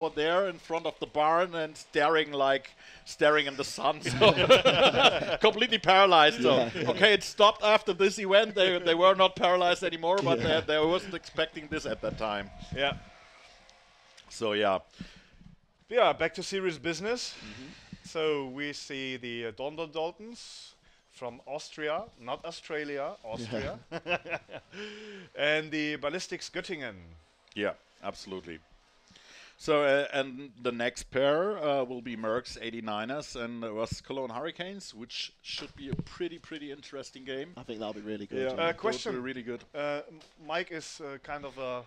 over there in front of the barn and staring like staring in the sun. So completely paralyzed. So okay, it stopped after this event. They they were not paralyzed anymore, but Yeah. they, they wasn't expecting this at that time. Yeah. So yeah, Yeah, back to serious business. Mm-hmm. So we see the uh, Dondon Daltons from Austria, not Australia, Austria, and the Ballistics Göttingen. yeah, absolutely. So uh, and the next pair uh, will be Merck's 89ers and uh, was Cologne Hurricanes, which should be a pretty pretty interesting game. I think that'll be really good. Yeah, yeah. Uh, that would be question. really good. Uh, Mike is uh, kind of a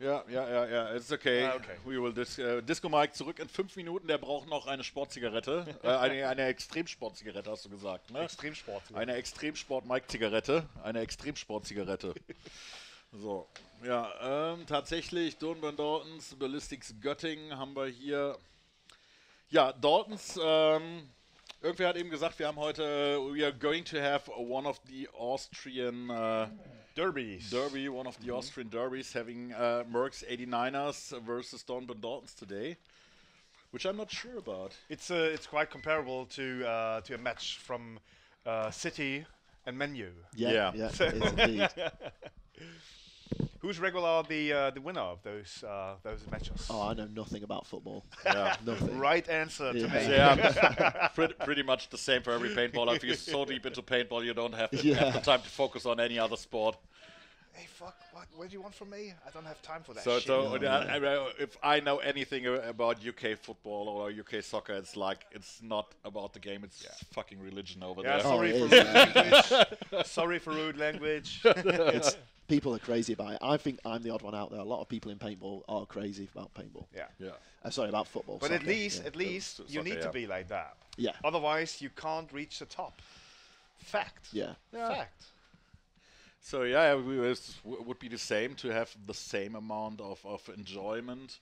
Ja, ja, ja, ja, it's okay. Ah, okay. We will dis äh, Disco Mike zurück in fünf Minuten. Der braucht noch eine Sportzigarette. äh, eine, eine Extremsportzigarette, hast du gesagt, ne? Extremsportler. Eine Extremsport-Mike-Zigarette. Eine Extremsport-Zigarette. so, ja, ähm, tatsächlich, Dornbirn Daltons, Ballistics Göttingen haben wir hier. Ja, Daltons, ähm, irgendwer hat eben gesagt, wir haben heute, we are going to have one of the Austrian äh, Derbies. Derby, one of the Austrian derbies, having uh, Merck's 89ers versus Dornbirn Daltons today, which I'm not sure about. It's uh, it's quite comparable to uh, to a match from uh, City and Menu. Yeah, Yeah. yeah, it is indeed. Who's regular the uh, the winner of those uh, those matches? Oh, I know nothing about football. Yeah. Nothing. Right answer to Yeah. me. yeah, pretty, pretty much the same for every paintballer. If you're so deep into paintball, you don't have, to Yeah. have the time to focus on any other sport. Hey, fuck! What? What do you want from me? I don't have time for that So, shit. so No, I- I- if I know anything about UK football or UK soccer, it's like it's not about the game; it's fucking religion over yeah, there. Oh, sorry it for is, rude language. sorry for rude language. It's, people are crazy about it. I think I'm the odd one out there. A lot of people in paintball are crazy about paintball. yeah. Yeah. Uh, sorry, about football. But at least, yeah. at least, so- you soccer, need to be like that. Yeah. Otherwise, you can't reach the top. Fact. Yeah. Fact. So yeah, it was, w- would be the same to have the same amount of, of enjoyment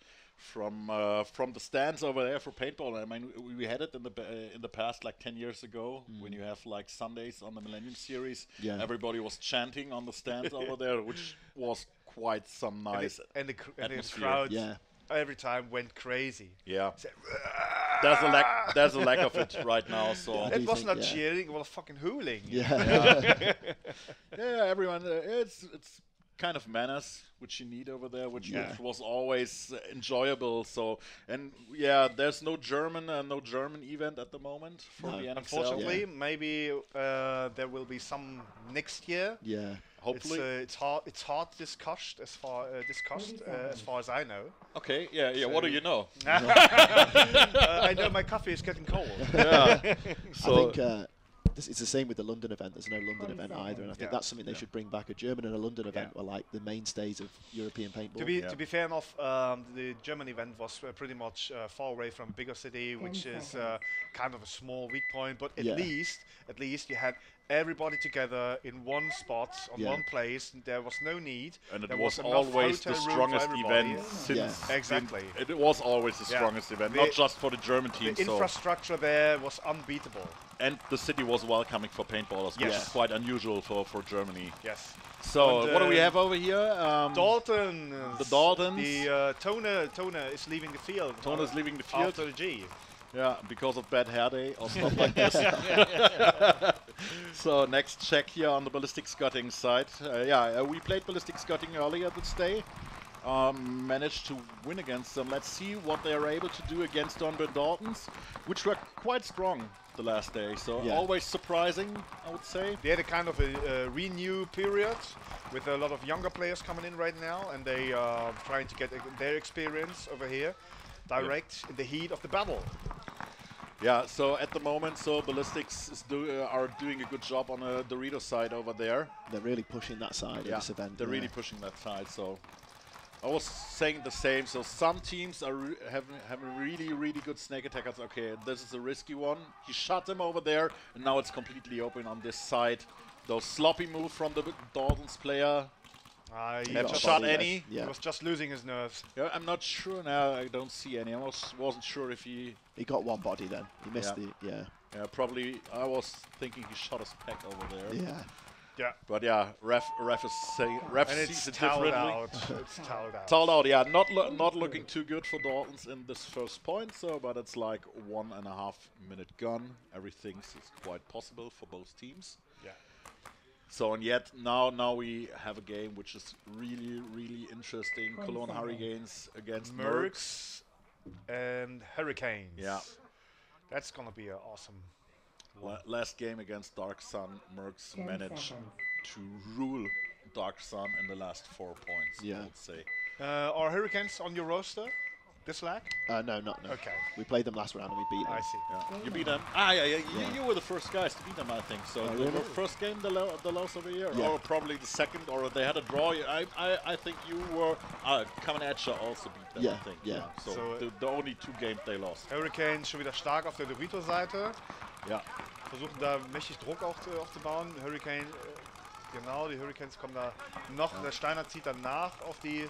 from uh, from the stands over there for paintball. I mean, we, we had it in the uh, in the past, like ten years ago, when you have like Sundays on the Millennium Series. Yeah. everybody was chanting on the stands over there, which was quite some And nice. the, and the, cr- and the crowd Yeah. every time went crazy. yeah, Said, there's a lack there's a lack of it right now. So I It was think, not yeah. cheering, it was fucking hooling. Yeah. yeah, everyone. Uh, it's it's kind of manners which you need over there, which, Yeah. was always uh, enjoyable. So and yeah, there's no German uh, no German event at the moment for No. the NXL. Unfortunately, maybe uh, there will be some next year. yeah. hopefully. It's, uh, it's hard. It's hard discussed as far uh, discussed uh, as far as I know. okay, yeah, yeah. What do you know? uh, I know my coffee is getting cold. yeah. I So think uh, this, it's the same with the London event. There's no London event either, and I think Yeah. that's something they should bring back. A German and a London event Yeah. were like the mainstays of European paintball. to be Yeah. to be fair enough, um, the German event was uh, pretty much uh, far away from bigger city, which is uh, kind of a small weak point. But at Yeah. least, at least you had everybody together in one spot on Yeah. one place. And there was no need. and it there was enough always the hotel room for strongest everybody. event since Yeah. Exactly. It, it was always the Yeah. strongest event, The- not just for the German The team. So infrastructure there was unbeatable. and the city was welcoming for paintballers, which is quite unusual for for Germany. Yes. So And, what do we uh, have over here? Um, Dalton. The Daltons. The uh, Toner, Toner is leaving the field. Toner's is leaving the field. after the G. Yeah, because of bad hair day or stuff like this. so next check here on the ballistic scutting side. Uh, yeah, uh, we played ballistic scutting earlier this day. Um, managed to win against them. Let's see what they are able to do against Donbin Daltons, which were quite strong the last day. So Yeah. always surprising, I would say. They had a kind of a, uh renew period with a lot of younger players coming in right now, and they are trying to get their experience over here, direct in the heat of the battle. Yeah, so at the moment, so ballistics is do, uh, are doing a good job on uh, the Dorito side over there. They're really pushing that side yeah, of this event. they're yeah. really pushing that side. So I was saying the same. So some teams are re- having having really really good snake attackers. Okay, this is a risky one. He shot them over there, and now it's completely open on this side. Those sloppy move from the Dalton's player. Uh, he, Have got just, shot body there. any? he was just losing his nerves. Yeah, I'm not sure now. I don't see any. I was wasn't sure if he. He got one body then. He missed Yeah. the yeah. Yeah, probably. I was thinking he shot his pack over there. Yeah. Yeah. But yeah, ref ref is say ref And sees it's it towed differently. out. it's towed out. Towed out, yeah, not lo not looking too good for Daltons in this first point, so but it's like one and a half minute gun. Everything is quite possible for both teams. Yeah. So and yet now now we have a game which is really really interesting. Twenty Cologne seconds. Hurricanes against Mercs. Mercs and Hurricanes. Yeah. That's gonna be an awesome. La- last game against Dark Sun, Mercs Ten managed seconds. to rule Dark Sun in the last four points. I Yeah. would say. Uh, are Hurricanes on your roster? This lag? Uh, no, not no. Okay. We played them last round and we beat them. I see. Yeah. You beat them. Ah, yeah, yeah. You, Yeah. you were the first guys to beat them, I think. So Oh, the really? first game, the, lo- the loss of the year, Yeah. or probably the second, or they had a draw. I, I, I think you were. Uh, Kamen Edger also beat them. I think. yeah. So, So, the, the only two games they lost. Hurricanes schon wieder stark auf der Dorito-Seite. Yeah. Versuchen da mächtig Druck aufzu- aufzubauen. Hurricane, äh, genau, die Hurricanes kommen da noch. Der Steiner zieht dann nach auf die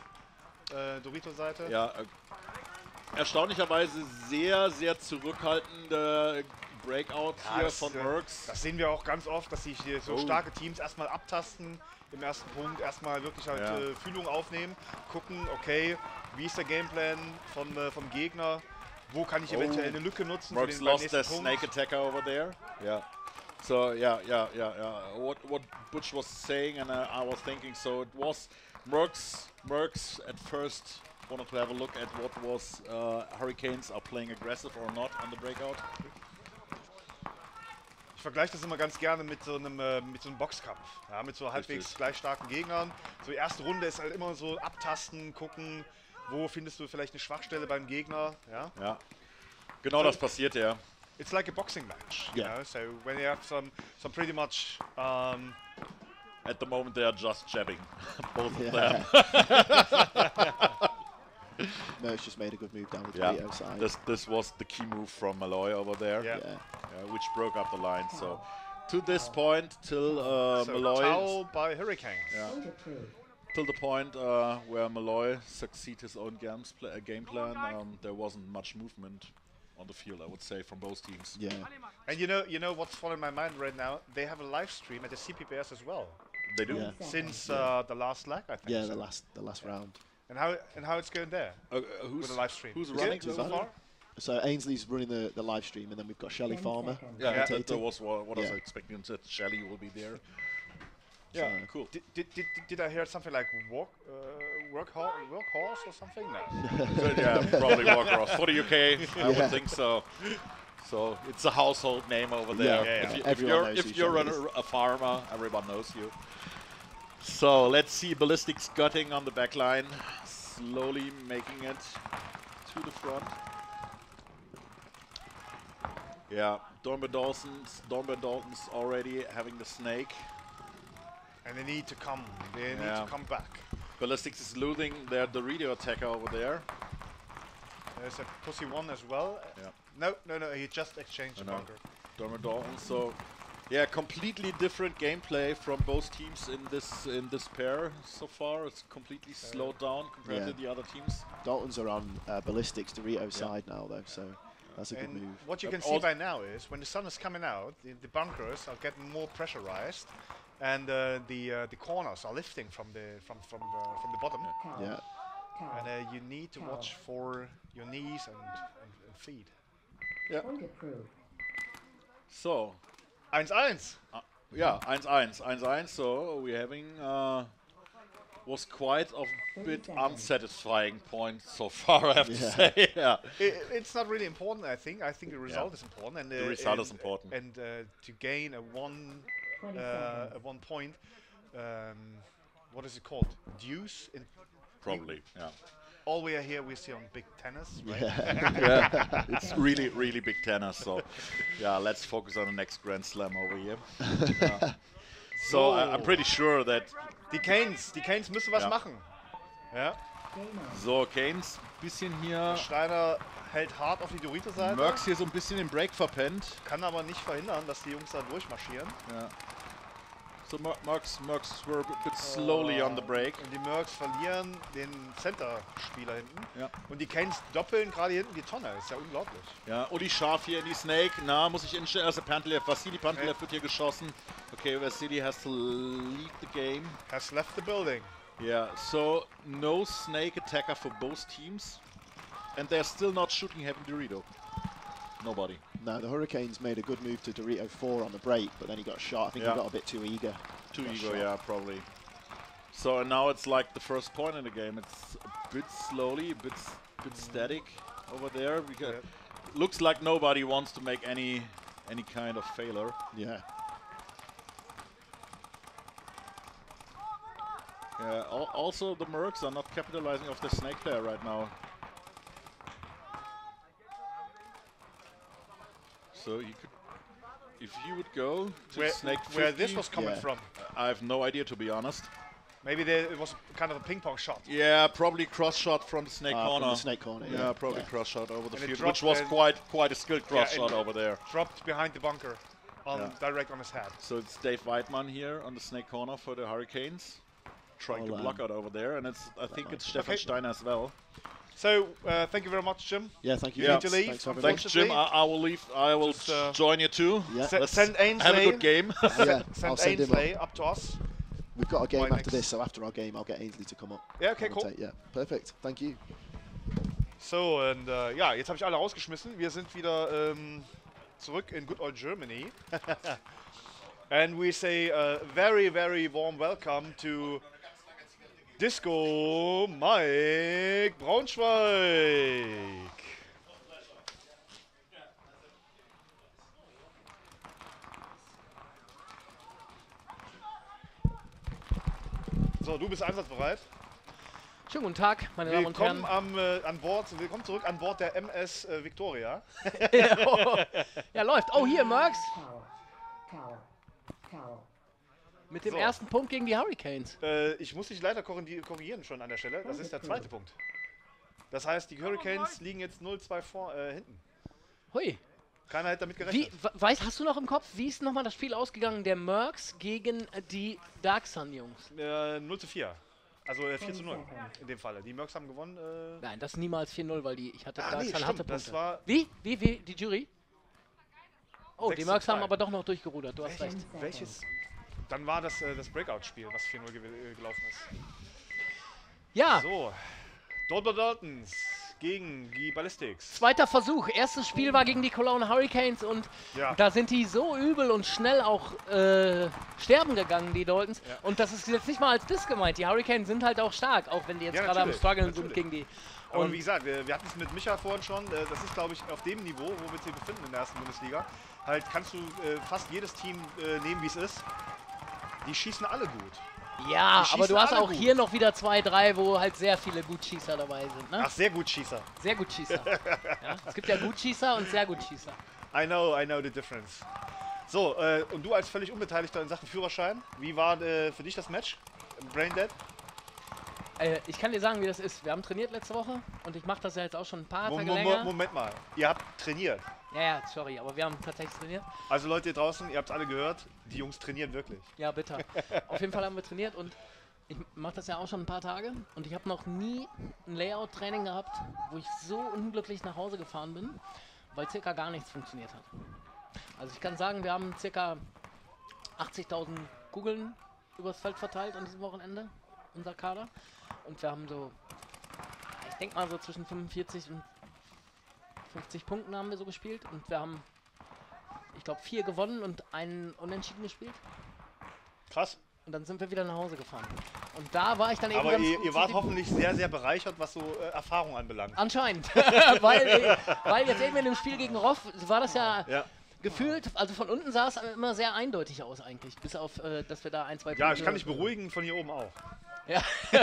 äh, Dorito-Seite. Ja. Äh, erstaunlicherweise sehr, sehr zurückhaltende Breakout Ja, hier das, von äh, Mercs. Das sehen wir auch ganz oft, dass sich hier so Oh. starke Teams erstmal abtasten im ersten Punkt, erstmal wirklich halt Ja. äh, Fühlung aufnehmen, gucken, okay, wie ist der Gameplan von, äh, vom Gegner, wo kann ich eventuell eine Lücke nutzen Mercs lost their nächsten snake Punkt. attacker over there. Yeah. So yeah, yeah, yeah, yeah. What what Butch was saying, and uh, I was thinking. So it was Mercs. Mercs at first wanted to have a look at what was uh, Hurricanes are playing aggressive or not on the breakout. Ich vergleiche das immer ganz gerne mit so einem, äh, mit so einem Boxkampf, ja, mit so halbwegs Richtig. gleich starken Gegnern. So die erste Runde ist halt immer so abtasten, gucken, wo findest du vielleicht eine Schwachstelle beim Gegner. Ja? Ja. Genau das passiert ja. It's like a boxing match. You Yeah. know? So when you have some, some pretty much um, At the moment they are just jabbing, both of them. Merch just made a good move down the Yeah. Dorito side. This this was the key move from Malloy over there. Yeah. yeah. yeah, which broke up the line. So to this point till uh, so Malloy Tau by Hurricanes. Yeah. Till the point uh, where Malloy succeed his own games pla uh, game plan. Um, there wasn't much movement on the field, I would say, from both teams. Yeah. And you know, you know what's falling in my mind right now? They have a live stream at the CPPS as well They do. Yeah. since uh, the last lag, I think. Yeah, so. the last the last round. And how and how it's going there Uh, uh, who's with the live stream? Who's Good running so so far? So Ainsley's running the, the live stream, and then we've got Shelley Ten Farmer. Yeah, Yeah. that, that was what, what I was Yeah. expecting. That Shelly will be there. Yeah, So- cool. Did, did, did, did I hear something like walk, uh, work, ho- work horse or something? No. Good, yeah, probably Warcross for the UK. I Yeah. would think so. So it's a household name over there. Yeah, yeah, If, you, if Everyone you're if you're Shelley an, is. a farmer, everyone knows you. So let's see Ballistics gutting on the back line, slowly making it to the front. Yeah, Dornbir Dawson's Dornbir Dalton's already having the snake. And they need to come. They need to come back. Ballistics is losing their Dorito attacker over there. There's a pussy one as well. Yeah. No, no, no. He just exchanged know. bunker. Dormer Dalton. So, yeah, completely different gameplay from both teams in this in this pair so far. It's completely slowed down compared Yeah. to the other teams. Daltons are on uh, Ballistics Dorito side now, though, so that's a good move. what you Uh, can see also- by now is when the sun is coming out, the, the bunkers are getting more pressurized, and uh, the uh, the corners are lifting from the from from the, from the bottom. Tau. Yeah. And uh, you need to watch for your knees and, and, and feet. Point approved. So, 1-1. uh, yeah, 1-1, 1-1. So we're having uh, was quite a bit unsatisfying point so far. I have to say. yeah. I- it's not really important, I think. I think the result is important. And The uh, result and, is important. And uh, to gain a one, 20 uh, a one point, um, what is it called? Deuce. In Probably. Yeah. All we are here, we see on big tennis. Right? Yeah. yeah, it's really, really big tennis. So, yeah, let's focus on the next Grand Slam over here. Yeah. So, I, I'm pretty sure that Die Canes, die Canes müssen was Ja. machen. Ja. So Keynes bisschen hier, Steiner hält hart auf die Dorito-Seite, Merckx hier so ein bisschen den Break verpennt. kann aber nicht verhindern, dass die Jungs da durchmarschieren. Ja. So Mer- Mercs, Mercs were a bit slowly on the break. Und die Mercs verlieren den Center-Spieler hinten. Ja. Und die Canes doppeln gerade hinten die Tonne. Ist ja unglaublich. Ja, Uli scharf hier in die Snake. Na, muss ich instellen. Also Pantelev, Vassili Pantelev wird hier geschossen. Okay, Vassili has to lead the game. Has left the building. Yeah, so no snake attacker for both teams. And they're still not shooting Heavy Dorito. Nobody. No, the Hurricanes made a good move to Dorito 4 on the break, but then he got shot. I think Yeah. he got a bit too eager. Too Got ego, shot. yeah, probably. So and now it's like the first point in the game. It's a bit slowly, a bit, s- bit static over there. Because Yeah. looks like nobody wants to make any any kind of failure. Yeah. Yeah. al- also, the Mercs are not capitalizing off the snake player right now. So you could, if you would go to Where, snake where this was coming Yeah. from. I have no idea to be honest. Maybe there, it was kind of a ping pong shot. Yeah, probably cross shot from the snake Ah, from corner. the snake corner, Yeah, yeah, probably yeah. cross shot over the And field, which was quite quite a skilled cross and- shot over there. Dropped behind the bunker. On Yeah. direct on his head. So it's Dave Weidman here on the snake corner for the Hurricanes, trying to I'll, block out over there, and it's I think it's Stefan Okay. Steiner as well. So, uh, thank you very much, Jim. Yeah, thank you. Yeah. Vince. Need to leave, Thanks Thanks, Jim. I, I will leave. I will Just, uh, join you too. Yeah. Se- Let's send Ainsley. have a good game. me. yeah, I'll Send send him up. Ainsley up to us. We've got a game Right after next. this, so after our game, I'll get Ainsley to come up. Ja, okay, cool. Yeah, perfect. Thank you. So, und äh, ja, jetzt habe ich alle rausgeschmissen. Wir sind wieder ähm, zurück in good old Germany. And we say a very, very warm welcome to Disco Mike Braunschweig. So, du bist einsatzbereit. Schönen guten Tag, meine Damen und Willkommen Herren. am, äh, an Bord, willkommen zurück an Bord der MS äh, Victoria. ja, läuft. Oh, hier, Merks. Tower. Tower. Tower. Mit dem So. ersten Punkt gegen die Hurricanes. Äh, ich muss dich leider korrigieren schon an der Stelle. Das ist der zweite Punkt. Das heißt, die Hurricanes liegen jetzt 0-2 vor, äh, hinten. Hui. Keiner hätte damit Wie, gerechnet. we- weiß, hast du noch im Kopf, wie ist nochmal das Spiel ausgegangen? Der Merks gegen äh, die Dark Sun Jungs. Äh, 0 zu 4. Also äh, 4 zu 0 Seconds. in dem Falle. Die Mercs haben gewonnen. Äh, Nein, das ist niemals 4-0, weil die, ich hatte ah, Dark nee, Sun stimmt. hatte Punkte. Das war. wie? Wie? Wie? Die Jury? Oh, 6 die Mercs haben 2. aber doch noch durchgerudert, du hast recht. Welches? Dann war das äh, das Breakout-Spiel, was 4-0 gew- äh, gelaufen ist. Ja, So. Dolber Daltons gegen die Ballistics. zweiter Versuch. Erstes Spiel war gegen die Cologne Hurricanes und Ja. da sind die so übel und schnell auch äh, sterben gegangen, die Daltons. Ja. Und das ist jetzt nicht mal als Diss gemeint. Die Hurricanes sind halt auch stark, auch wenn die jetzt Ja, gerade am struggeln sind gegen die. Aber Und wie gesagt, wir, wir hatten es mit Micha vorhin schon. Äh, das ist, glaube ich, auf dem Niveau, wo wir uns hier befinden in der ersten Bundesliga. Halt kannst du äh, fast jedes Team äh, nehmen, wie es ist. Die schießen alle gut. ja, aber du hast auch gut. hier noch wieder zwei, drei, wo halt sehr viele Gutschießer dabei sind. Ne? Ach, sehr gut Schießer. Sehr Gutschießer. ja, es gibt ja Gutschießer und sehr Gutschießer. I know, I know the difference. So, äh, und du als völlig Unbeteiligter in Sachen Führerschein, wie war äh, für dich das Match? Braindead? Äh, ich kann dir sagen, wie das ist. Wir haben trainiert letzte Woche und ich mache das ja jetzt auch schon ein paar Mo Tage Mo länger. Moment mal, ihr habt trainiert. Ja, ja, sorry, aber wir haben tatsächlich trainiert. Also Leute hier draußen, ihr habt alle gehört, die Jungs trainieren wirklich. Ja, bitte. Auf jeden Fall haben wir trainiert und ich mache das ja auch schon ein paar Tage und ich habe noch nie ein Layout-Training gehabt, wo ich so unglücklich nach Hause gefahren bin, weil circa gar nichts funktioniert hat. Also ich kann sagen, wir haben circa 80.000 Kugeln übers Feld verteilt an diesem Wochenende, unser Kader. Und wir haben so, ich denke mal so zwischen 45 und 50 Punkten haben wir so gespielt und wir haben, ich glaube, vier gewonnen und einen unentschieden gespielt. Krass. Und dann sind wir wieder nach Hause gefahren. Und da war ich dann eben Aber ihr, ihr wart hoffentlich sehr, sehr bereichert, was so äh, Erfahrung anbelangt. Anscheinend. weil, weil jetzt eben in dem Spiel gegen Roff war das ja, Ja. gefühlt, also von unten sah es immer sehr eindeutig aus eigentlich. Bis auf, äh, dass wir da ein, zwei ja, Punkte- ich kann dich beruhigen, von hier oben auch. Ja.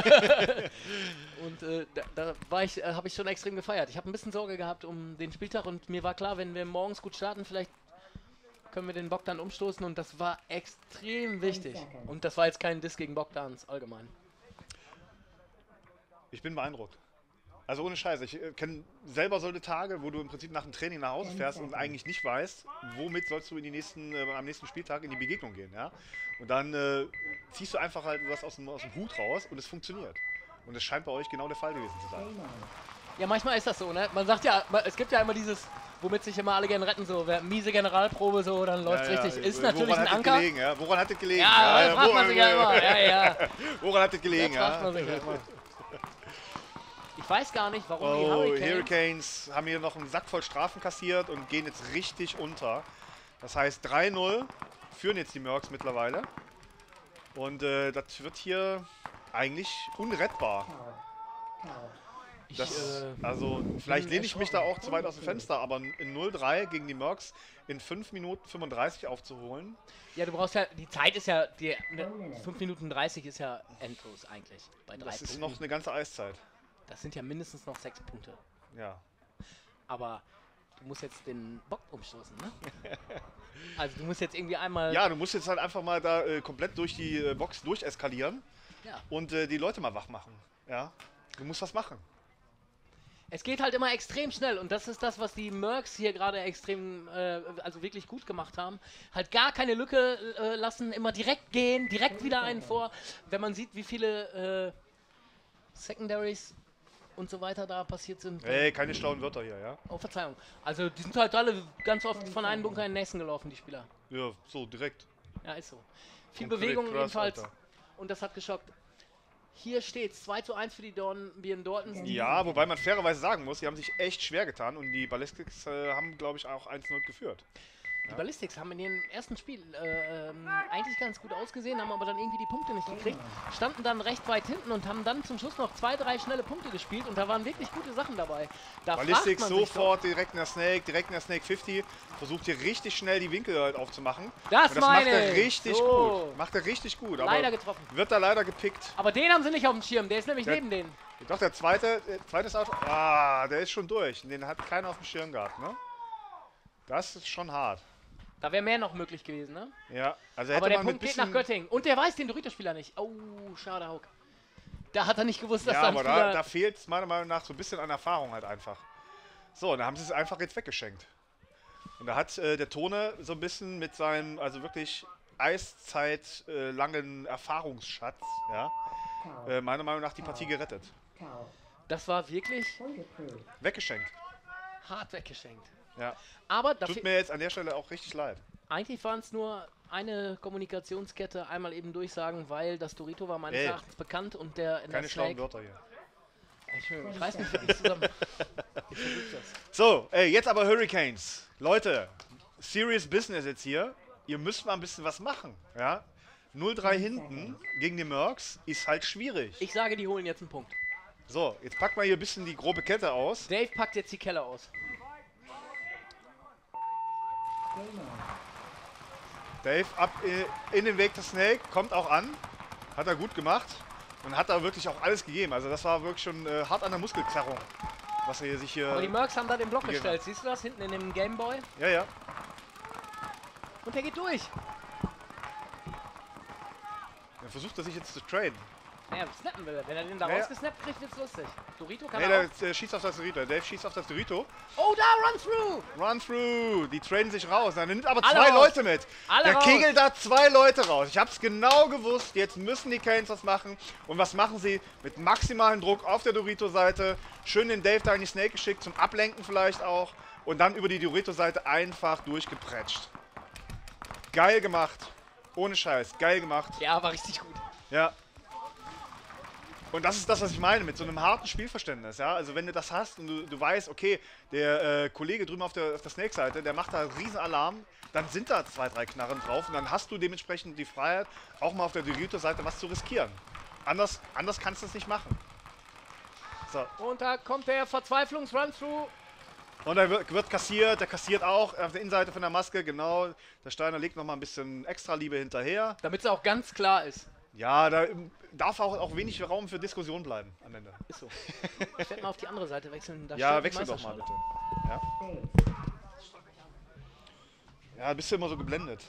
und äh, da, da war ich, äh, habe ich schon extrem gefeiert. Ich habe ein bisschen Sorge gehabt um den Spieltag und mir war klar, wenn wir morgens gut starten, vielleicht können wir den Bogdan umstoßen und das war extrem wichtig. Und das war jetzt kein Diss gegen Bogdans allgemein. Ich bin beeindruckt. Also ohne Scheiße. Ich äh, kenne selber solche Tage, wo du im Prinzip nach dem Training nach Hause fährst und eigentlich nicht weißt, womit sollst du in die nächsten, äh, am nächsten Spieltag in die Begegnung gehen. Ja? Und dann äh, ziehst du einfach halt was aus dem, aus dem Hut raus und es funktioniert. Und es scheint bei euch genau der Fall gewesen zu sein. Ja, manchmal ist das so, ne? Man sagt ja, es gibt ja immer dieses, womit sich immer alle gerne retten, so, wer miese Generalprobe, so, dann läuft's Ja, ja, richtig. Ist äh, natürlich woran ein hat das Anker. Gelegen, ja? Woran hat das gelegen? Ja, das fragt wo- man sich ja immer. Ja, ja. Woran hat das gelegen? Das fragt Ja? man sich ja immer. Ich weiß gar nicht, warum die Oh, Hurricanes. Hurricanes haben hier noch einen Sack voll Strafen kassiert und gehen jetzt richtig unter. Das heißt 3-0 führen jetzt die Mercs mittlerweile. Und äh, das wird hier eigentlich unrettbar. Das, äh, also vielleicht bin lehne ich mich da auch zu weit aus dem Fenster, aber in 0-3 gegen die Mercs in 5 Minuten 35 aufzuholen. ja, du brauchst ja, die Zeit ist ja, die ne, 5 Minuten 30 ist ja endlos eigentlich. Bei drei Das ist Punkten. noch eine ganze Eiszeit. Das sind ja mindestens noch 6 Punkte. Ja. Aber du musst jetzt den Bock umstoßen, ne? Also du musst jetzt irgendwie einmal. ja, du musst jetzt halt einfach mal da äh, komplett durch die äh, Box durcheskalieren Ja. und äh, die Leute mal wach machen. Ja. Du musst was machen. Es geht halt immer extrem schnell und das ist das, was die Mercs hier gerade extrem, äh, also wirklich gut gemacht haben. Halt gar keine Lücke äh, lassen, immer direkt gehen, direkt wieder einen vor. Wenn man sieht, wie viele äh, Secondaries und so weiter da passiert sind. Ey, keine schlauen Wörter hier, ja? Oh, Verzeihung. Also die sind halt alle ganz oft von einem Bunker in den nächsten gelaufen, die Spieler. Ja, so direkt. Ja, ist so. Viel Und Bewegung krass, jedenfalls. Alter. Und das hat geschockt. Hier steht's 2 zu 1 für die Dornbirn Dortons. Ja, wobei man fairerweise sagen muss, die haben sich echt schwer getan und die Ballistics äh, haben, glaube ich, auch 1-0 geführt. Die Ballistics haben in ihrem ersten Spiel äh, ähm, eigentlich ganz gut ausgesehen, haben aber dann irgendwie die Punkte nicht gekriegt, standen dann recht weit hinten und haben dann zum Schluss noch zwei, drei schnelle Punkte gespielt und da waren wirklich gute Sachen dabei. Da Ballistics sofort direkt in der Snake, direkt in der Snake 50, versucht hier richtig schnell die Winkel halt aufzumachen. Das und das macht er ich. richtig So. gut. Macht er richtig gut. leider getroffen. wird da leider gepickt. Aber den haben sie nicht auf dem Schirm, der ist nämlich Der- neben denen. Doch, der zweite, der zweite ist auch. Ah, der ist schon durch. Den hat keiner auf dem Schirm gehabt, ne? Das ist schon hart. Da wäre mehr noch möglich gewesen, ne? Ja, also hätte Aber der man Punkt geht nach Göttingen. Und der weiß den Dorito-Spieler nicht. Oh, schade, Hauk. Da hat er nicht gewusst, dass Ja, da aber da, da fehlt es meiner Meinung nach so ein bisschen an Erfahrung halt einfach. So, und da haben sie es einfach jetzt weggeschenkt. Und da hat äh, der Tone so ein bisschen mit seinem, also wirklich Eiszeit äh, Erfahrungsschatz, ja, äh, meiner Meinung nach die Partie gerettet. Das war wirklich. Weggeschenkt. hart weggeschenkt. Ja. Aber Tut mir jetzt an der Stelle auch richtig leid. eigentlich waren es nur eine Kommunikationskette, einmal eben durchsagen, weil das Dorito war meines. Erachtens bekannt und der in Keine der schlauen. Wörter hier. Ich, ich weiß nicht, wie ich zusammen... Ich das. So, ey, jetzt aber Hurricanes. Leute, serious business jetzt hier. Ihr müsst mal ein bisschen was machen, ja? 0-3 hinten gegen die Mercs ist halt schwierig. Ich sage, die holen jetzt einen Punkt. So, jetzt packt mal hier ein bisschen die grobe Kette aus. Dave packt jetzt die Keller aus. Dave ab i- in den Weg der Snake, kommt auch an. Hat er gut gemacht. Und hat da wirklich auch alles gegeben. Also das war wirklich schon äh, hart an der Muskelzerrung. Was er hier sich Aber die hier... Mercs haben da den Block Genau. gestellt. Siehst du das hinten in dem Gameboy? Ja, ja. Und der geht durch. Dann versucht er sich jetzt zu traden. Naja, snappen will er. Wenn er den da Ja, ja. rausgesnappt kriegt, wird's lustig. Dorito kann Nee, er der auch. äh, schießt auf das Dorito. Dave schießt auf das Dorito. Oh, da, run through! Run through. Die traden sich raus. Er nimmt aber Alle zwei raus. Leute mit. Alle der raus. kegelt da zwei Leute raus. Ich hab's genau gewusst. Jetzt müssen die Canes was machen. Und was machen sie? Mit maximalem Druck auf der Dorito-Seite. Schön den Dave da in die Snake geschickt. Zum Ablenken vielleicht auch. Und dann über die Dorito-Seite einfach durchgepretscht. Geil gemacht. Ohne Scheiß. Geil gemacht. Ja, war richtig gut. Ja. Und das ist das, was ich meine, mit so einem harten Spielverständnis. Ja? Also wenn du das hast und du, du weißt, okay, der äh, Kollege drüben auf der, auf der Snake-Seite, der macht da einen riesen Alarm, dann sind da zwei, drei Knarren drauf und dann hast du dementsprechend die Freiheit, auch mal auf der Dorito-Seite was zu riskieren. Anders, anders kannst du es nicht machen. So. Und da kommt der Verzweiflungs-Run-Through. Und er wird, wird kassiert, der kassiert auch auf der Innenseite von der Maske, genau. Der Steiner legt nochmal ein bisschen extra Liebe hinterher. Damit es auch ganz klar ist. Ja, da darf auch, auch wenig Raum für Diskussion bleiben am Ende. Ist so. Ich werde mal auf die andere Seite wechseln. Da Ja, wechsel doch mal bitte. Ja. Ja, bist du immer so geblendet.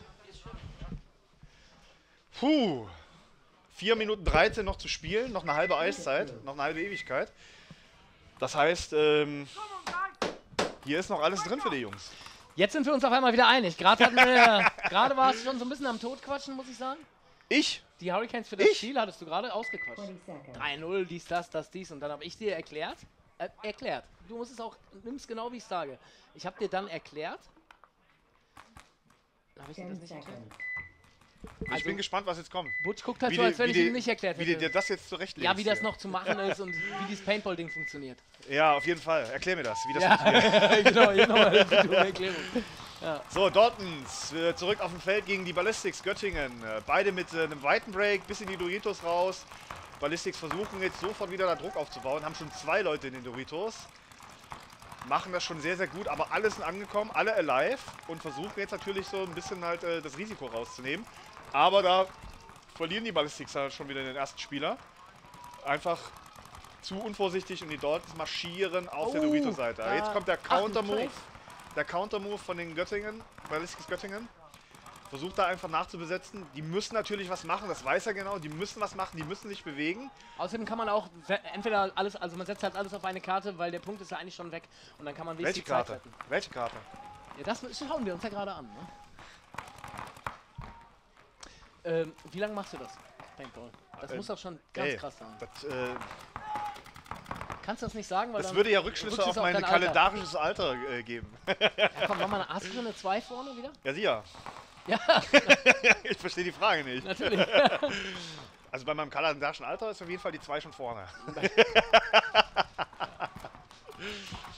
Puh. 4 Minuten 13 noch zu spielen, noch eine halbe Eiszeit, noch eine halbe Ewigkeit. Das heißt, ähm, hier ist noch alles drin für die Jungs. Jetzt sind wir uns auf einmal wieder einig. Gerade hatten wir, gerade war es schon so ein bisschen am Totquatschen, muss ich sagen. Ich? Die Hurricanes für das Ich? Spiel hattest du gerade ausgequatscht. 20 seconds. 3-0, dies, das, das, dies. Und dann habe ich dir erklärt, äh, erklärt. Du musst es auch, nimm's genau wie ich sage. Ich habe dir dann erklärt. Habe ich dir das 10 nicht erklärt? Ich Also- bin gespannt, was jetzt kommt. Butch guckt halt Wie so, als wenn wie ich ihm nicht erklärt Wie du dir hätte. das jetzt zurechtlegst. Ja, wie das hier. noch zu machen ist und wie dieses Paintball-Ding funktioniert. Ja, auf jeden Fall. Erklär mir das, wie das Ja, funktioniert. genau, genau. eine dumme Erklärung. So, Dortons äh, zurück auf dem Feld gegen die Ballistics Göttingen. Äh, beide mit äh, einem weiten Break bis in die Doritos raus. Ballistics versuchen jetzt sofort wieder da Druck aufzubauen, haben schon zwei Leute in den Doritos. Machen das schon sehr, sehr gut, aber alle sind angekommen, alle alive und versuchen jetzt natürlich so ein bisschen halt das Risiko rauszunehmen. Aber da verlieren die Ballistics halt schon wieder den ersten Spieler. Einfach zu unvorsichtig und die Dortons marschieren auf der Oh, Dorito-Seite. da- Jetzt kommt der Counter-Move. Der Counter-Move von den Göttingen, Ballistics Göttingen. Versucht da einfach nachzubesetzen. Die müssen natürlich was machen, das weiß er genau. Die müssen was machen, die müssen sich bewegen. Außerdem kann man auch entweder alles, also man setzt halt alles auf eine Karte, weil der Punkt ist ja eigentlich schon weg und dann kann man Welche Karte? retten. Welche Karte? Ja, das schauen wir uns ja gerade an. Ne? Ähm, wie lange machst du das, Paintball? Das Äh, muss doch schon ganz ey, krass sein. Das, äh, Kannst du das nicht sagen? Weil das würde ja Rückschlüsse auf mein dein Alter. kalendarisches Alter äh, geben. Ja, komm, mach mal eine Hast du eine 2 vorne wieder? ja, sicher. Ja, Ich verstehe die Frage nicht. natürlich. Also bei meinem kalendarischen Alter ist auf jeden Fall die 2 schon vorne.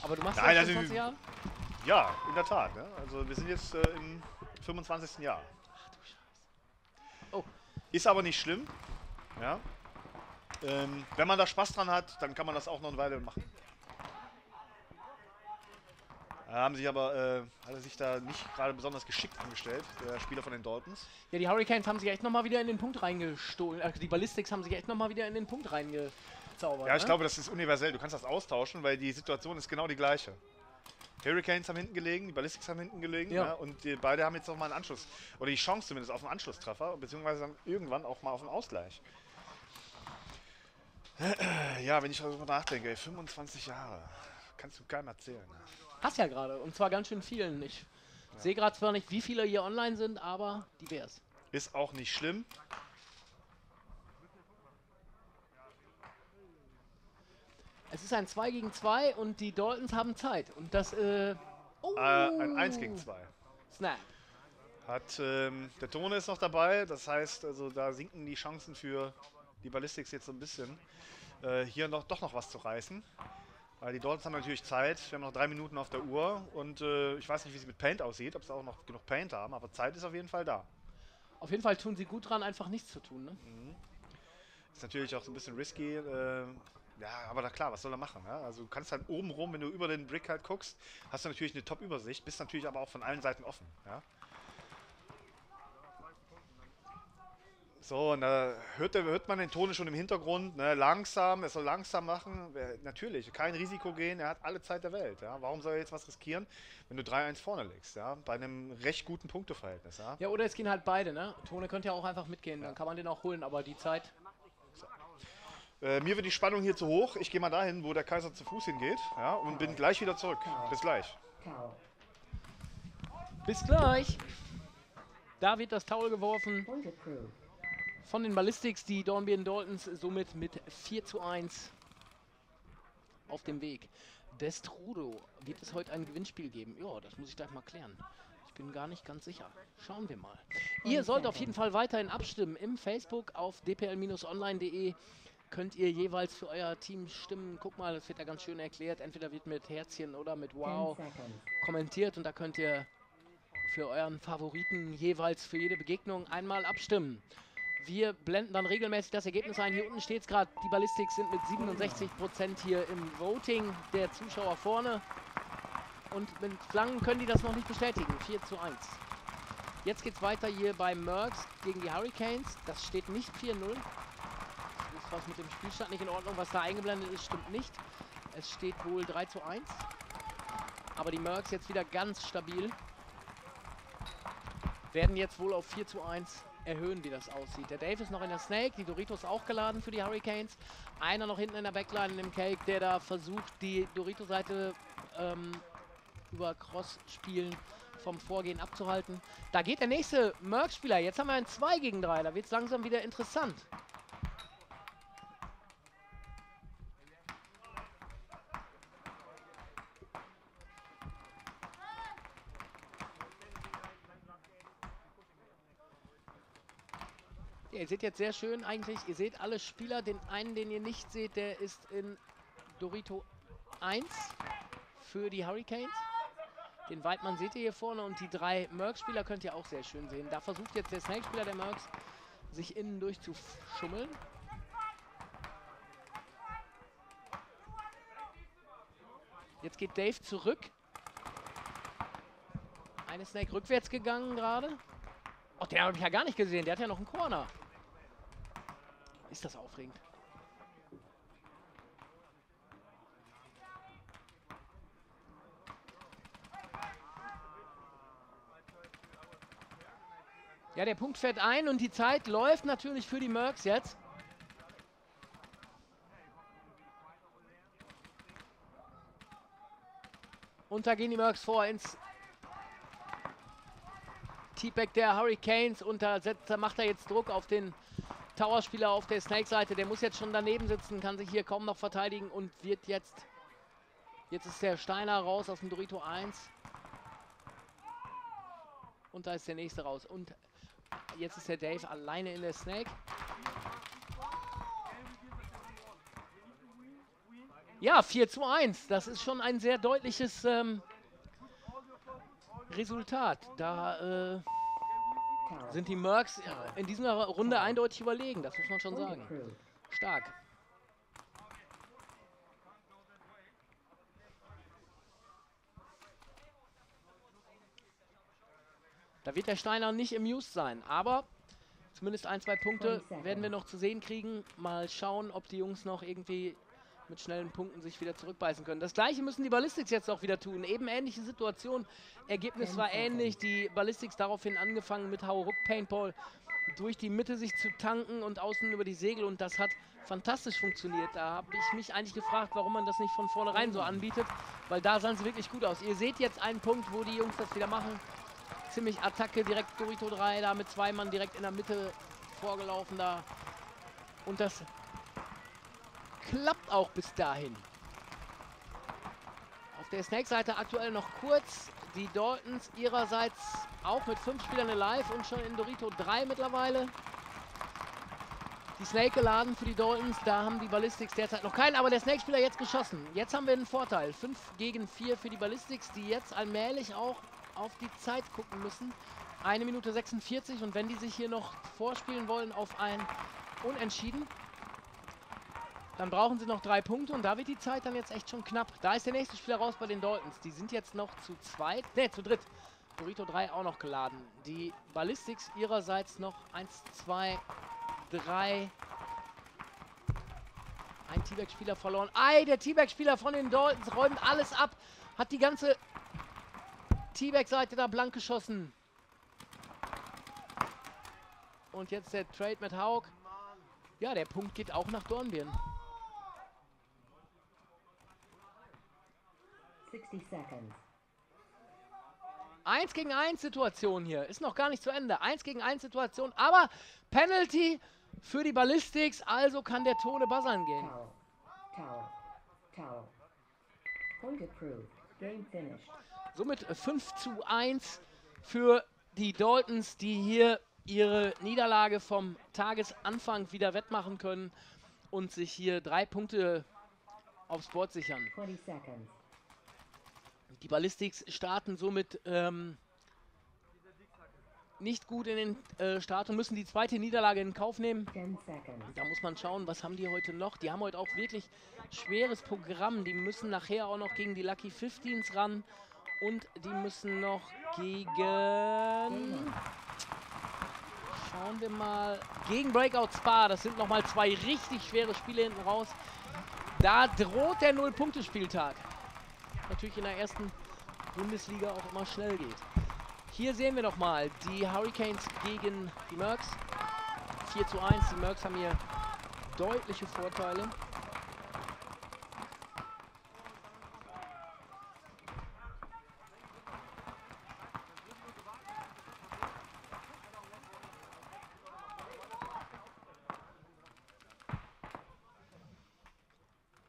Aber du machst Nein, das schon 20 Jahre? Ja, in der Tat. Ne? Also wir sind jetzt äh, im 25. Jahr. Oh. Ist aber nicht schlimm. Ja. Ähm, wenn man da Spaß dran hat, dann kann man das auch noch eine Weile machen. Da haben sich aber, äh, hat er sich da nicht gerade besonders geschickt angestellt, der Spieler von den Daltons. Ja, die Hurricanes haben sich echt nochmal wieder in den Punkt reingestohlen. Also die Ballistics haben sich echt nochmal wieder in den Punkt reingezaubert. Ja, ich ne? glaube, das ist universell. Du kannst das austauschen, weil die Situation ist genau die gleiche. Hurricanes haben hinten gelegen, die Ballistics haben hinten gelegen Ja. ja. und die beide haben jetzt noch mal einen Anschluss, oder die Chance zumindest auf einen Anschlusstreffer, beziehungsweise dann irgendwann auch mal auf einen Ausgleich. Ja, wenn ich darüber nachdenke, ey, 25 Jahre, kannst du keinem erzählen. Hast ja gerade. Und zwar ganz schön vielen. Ich sehe gerade zwar nicht, wie viele hier online sind, aber divers. Ist auch nicht schlimm. Es ist ein 2 gegen 2 und die Daltons haben Zeit. Und das, äh. Oh, Äh, ein 1 gegen 2. Snap. Hat, ähm, der Tone ist noch dabei, das heißt, also da sinken die Chancen für die Ballistics jetzt so ein bisschen, äh, hier noch, doch noch was zu reißen. Weil die Daltons haben natürlich Zeit, wir haben noch drei Minuten auf der Uhr und äh, ich weiß nicht, wie es mit Paint aussieht, ob sie auch noch genug Paint haben, aber Zeit ist auf jeden Fall da. Auf jeden Fall tun sie gut dran, einfach nichts zu tun. Ne? Ist natürlich auch so ein bisschen risky, äh, ja, aber na klar, was soll er machen? Ja? Also du kannst halt oben rum, wenn du über den Brick halt guckst, hast du natürlich eine Top-Übersicht, bist natürlich aber auch von allen Seiten offen. Ja? So, und da hört, hört man den Ton schon im Hintergrund, ne? langsam, er soll langsam machen. Natürlich, kein Risiko gehen, er hat alle Zeit der Welt. Ja? Warum soll er jetzt was riskieren, wenn du 3-1 vorne legst, ja? bei einem recht guten Punkteverhältnis? Ja? Ja, oder es gehen halt beide, ne? Tone könnte ja auch einfach mitgehen, dann kann man den auch holen, aber die Zeit. Äh, mir wird die Spannung hier zu hoch. Ich gehe mal dahin, wo der Kaiser zu Fuß hingeht ja? und bin gleich wieder zurück. Bis gleich. Towel. Bis gleich! Da wird das Towel geworfen. Von den Ballistics, die Dornbirn Daltons somit mit 4 zu 1 auf dem Weg. Destrudo, wird es heute ein Gewinnspiel geben? Ja, das muss ich gleich mal klären. Ich bin gar nicht ganz sicher. Schauen wir mal. Ihr sollt auf jeden Fall weiterhin abstimmen. Im Facebook auf dpl-online.de könnt ihr jeweils für euer Team stimmen. Guck mal, das wird ja ganz schön erklärt. Entweder wird mit Herzchen oder mit 10 Wow kommentiert und da könnt ihr für euren Favoriten jeweils für jede Begegnung einmal abstimmen. Wir blenden dann regelmäßig das Ergebnis ein. Hier unten steht es gerade, die Ballistics sind mit 67% hier im Voting der Zuschauer vorne. Und mit Flanken können die das noch nicht bestätigen. 4 zu 1. Jetzt geht es weiter hier bei Mercs gegen die Hurricanes. Das steht nicht 4-0. Ist was mit dem Spielstand nicht in Ordnung. Was da eingeblendet ist, stimmt nicht. Es steht wohl 3 zu 1. Aber die Mercs jetzt wieder ganz stabil. Werden jetzt wohl auf 4 zu 1 erhöhen, wie das aussieht. Der Dave ist noch in der Snake, die Doritos auch geladen für die Hurricanes. Einer noch hinten in der Backline in dem Cake, der da versucht, die Dorito-Seite ähm, über Cross-Spielen vom Vorgehen abzuhalten. Da geht der nächste Merc-Spieler. Jetzt haben wir ein 2 gegen 3. Da wird es langsam wieder interessant. Ihr seht jetzt sehr schön eigentlich, ihr seht alle Spieler. Den einen, den ihr nicht seht, der ist in Dorito 1 für die Hurricanes. Den Weidmann seht ihr hier vorne und die drei Mercs-Spieler könnt ihr auch sehr schön sehen. Da versucht jetzt der Snake-Spieler der Mercs, sich innen durchzuschummeln. Jetzt geht Dave zurück. Eine Snake rückwärts gegangen gerade. Oh, den habe ich ja gar nicht gesehen. Der hat ja noch einen Corner. Ist das aufregend. Ja, der Punkt fährt ein und die Zeit läuft natürlich für die Mercs jetzt. Und da gehen die Mercs vor ins T-Back der Hurricanes und da, setzt, da macht er jetzt Druck auf den Tower-Spieler auf der Snake-Seite. Der muss jetzt schon daneben sitzen, kann sich hier kaum noch verteidigen und wird jetzt... Jetzt ist der Steiner raus aus dem Dorito 1. Und da ist der nächste raus. Und jetzt ist der Dave alleine in der Snake. Ja, 4 zu 1. Das ist schon ein sehr deutliches ähm, Resultat. Da äh. Sind die Mercs in dieser Runde eindeutig überlegen. Das muss man schon sagen. Stark. Da wird der Steiner nicht amused sein, aber zumindest ein, zwei Punkte 20 werden wir noch zu sehen kriegen. Mal schauen, ob die Jungs noch irgendwie mit schnellen Punkten sich wieder zurückbeißen können. Das gleiche müssen die Ballistics jetzt auch wieder tun. Eben ähnliche Situation. Ergebnis 10 war ähnlich. Die Ballistics daraufhin angefangen mit Hauruck Paintball durch die Mitte sich zu tanken und außen über die Segel und das hat fantastisch funktioniert. Da habe ich mich eigentlich gefragt, warum man das nicht von vornherein so anbietet, weil da sahen sie wirklich gut aus. Ihr seht jetzt einen Punkt, wo die Jungs das wieder machen. Ziemlich Attacke, direkt Dorito 3, da mit zwei Mann direkt in der Mitte vorgelaufen da. Und das klappt auch bis dahin. Auf der Snake-Seite aktuell noch kurz. Die Daltons ihrerseits auch mit fünf Spielern alive und schon in Dorito 3 mittlerweile. Die Snake geladen für die Daltons. Da haben die Ballistics derzeit noch keinen, aber der Snake-Spieler jetzt geschossen. Jetzt haben wir einen Vorteil. 5 gegen 4 für die Ballistics, die jetzt allmählich auch auf die Zeit gucken müssen. Eine Minute 46 und wenn die sich hier noch vorspielen wollen auf ein Unentschieden, dann brauchen sie noch drei Punkte und da wird die Zeit dann jetzt echt schon knapp. Da ist der nächste Spieler raus bei den Daltons. Die sind jetzt noch zu zweit, ne, zu dritt. Dorito 3 auch noch geladen. Die Ballistics ihrerseits noch 1, 2, 3. Ein T-Bag-Spieler verloren. Ei, der T-Bag-Spieler von den Daltons räumt alles ab. Hat die ganze T-Bag-Seite da blank geschossen. Und jetzt der Trade mit Haug. Ja, der Punkt geht auch nach Dornbirn. 60 seconds. Eins gegen eins Situation hier. Ist noch gar nicht zu Ende. Eins gegen eins Situation. Aber Penalty für die Ballistics. Also kann der Tone buzzern gehen. Somit 5 zu 1 für die Daltons, die hier ihre Niederlage vom Tagesanfang wieder wettmachen können und sich hier drei Punkte aufs Board sichern. 20 seconds. Die Ballistics starten somit ähm, nicht gut in den äh, Start und müssen die zweite Niederlage in Kauf nehmen. 10 seconds. Da muss man schauen, was haben die heute noch. Die haben heute auch wirklich schweres Programm. Die müssen nachher auch noch gegen die Lucky 15s ran. Und die müssen noch gegen... Schauen wir mal. Gegen Breakout Spa. Das sind nochmal zwei richtig schwere Spiele hinten raus. Da droht der Null-Punkte-Spieltag. Natürlich in der ersten Bundesliga auch immer schnell geht. Hier sehen wir nochmal die Hurricanes gegen die Mercs. 4 zu 1. Die Mercs haben hier deutliche Vorteile.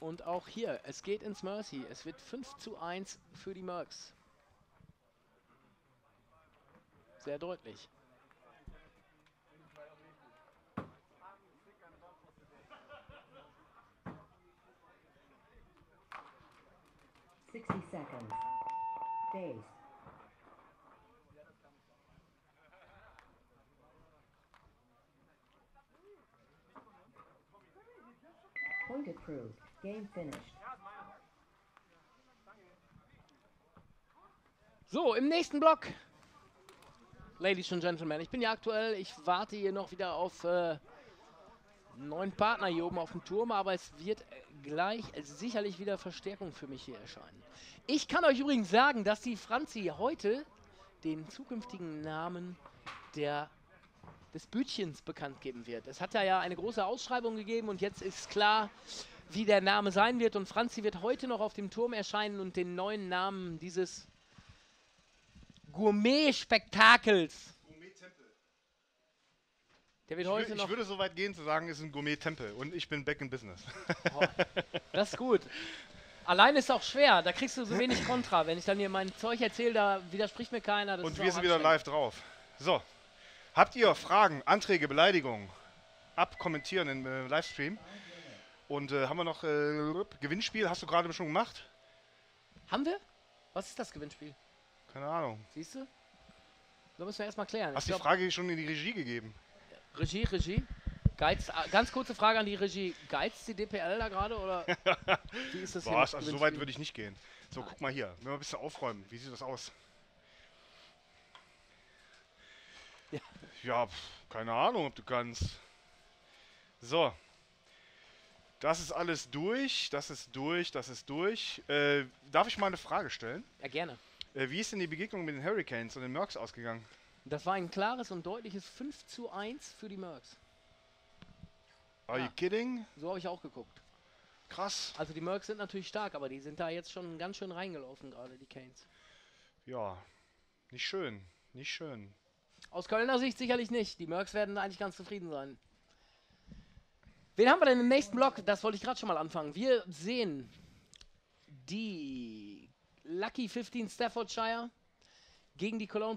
Und auch hier, es geht ins Mercy. Es wird 5 zu 1 für die Mercs. Sehr deutlich. Sixty seconds. Days. Game finished. So, im nächsten Block. Ladies and Gentlemen, ich bin ja aktuell, ich warte hier noch wieder auf äh, neuen Partner hier oben auf dem Turm, aber es wird gleich sicherlich wieder Verstärkung für mich hier erscheinen. Ich kann euch übrigens sagen, dass die Franzi heute den zukünftigen Namen der, des Bütchens bekannt geben wird. Es hat ja eine große Ausschreibung gegeben und jetzt ist klar, wie der Name sein wird. Und Franzi wird heute noch auf dem Turm erscheinen und den neuen Namen dieses Gourmet-Spektakels. Der wird Ich, heute ich noch. würde so weit gehen zu sagen, es ist ein Gourmet-Tempel und ich bin back in business. Oh, das ist gut. Allein ist auch schwer, da kriegst du so wenig Kontra. Wenn ich dann hier mein Zeug erzähle, da widerspricht mir keiner. Und wir sind wieder live drauf. So, habt ihr Fragen, Anträge, Beleidigungen? Abkommentieren im äh, Livestream. Und äh, haben wir noch äh, Gewinnspiel? Hast du gerade schon gemacht? Haben wir? Was ist das Gewinnspiel? Keine Ahnung. Siehst du? Da müssen wir erstmal klären. Hast Ich die Frage schon in die Regie gegeben? Regie, Regie. Geiz, ah, ganz kurze Frage an die Regie. Geizt die DPL da gerade oder wie ist das hier? Was? mit Also so weit würde ich nicht gehen. So, guck mal hier. Wenn wir ein bisschen aufräumen. Wie sieht das aus? Ja. Ja, pf, keine Ahnung, ob du kannst. So. Das ist alles durch. Das ist durch. Das ist durch. Äh, darf ich mal eine Frage stellen? Ja, gerne. Äh, wie ist denn die Begegnung mit den Hurricanes und den Mercs ausgegangen? Das war ein klares und deutliches 5 zu 1 für die Mercs. Are Ja. you kidding? So habe ich auch geguckt. Krass. Also die Mercs sind natürlich stark, aber die sind da jetzt schon ganz schön reingelaufen gerade, die Canes. Ja. Nicht schön. Nicht schön. Aus Kölner Sicht sicherlich nicht. Die Mercs werden eigentlich ganz zufrieden sein. Wen haben wir denn im nächsten Block? Das wollte ich gerade schon mal anfangen. Wir sehen die Lucky 15 Staffordshire gegen die Cologne